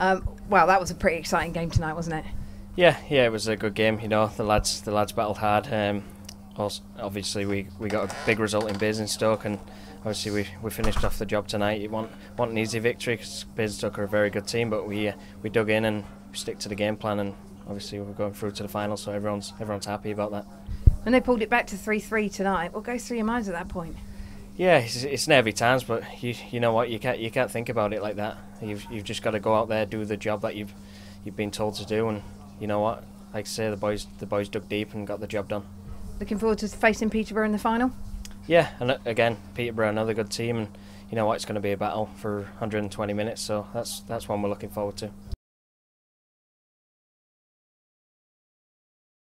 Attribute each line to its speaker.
Speaker 1: Um, wow, that was a pretty exciting game tonight, wasn't it?
Speaker 2: Yeah, yeah, it was a good game. You know, the lads, the lads battled hard. Um, also, obviously, we, we got a big result in Basingstoke, and obviously we, we finished off the job tonight. You want want an easy victory because Basingstoke are a very good team, but we uh, we dug in and stick to the game plan, and obviously we're going through to the final, so everyone's everyone's happy about that.
Speaker 1: When they pulled it back to three three tonight, what goes through your minds at that point?
Speaker 2: Yeah, it's, it's nervy times, but you you know what you can't you can't think about it like that. You've you've just got to go out there do the job that you've you've been told to do, and you know what, like I say, the boys the boys dug deep and got the job done.
Speaker 1: Looking forward to facing Peterborough in the final.
Speaker 2: Yeah, and uh, again, Peterborough another good team, and you know what, it's going to be a battle for 120 minutes, so that's that's one we're looking forward to.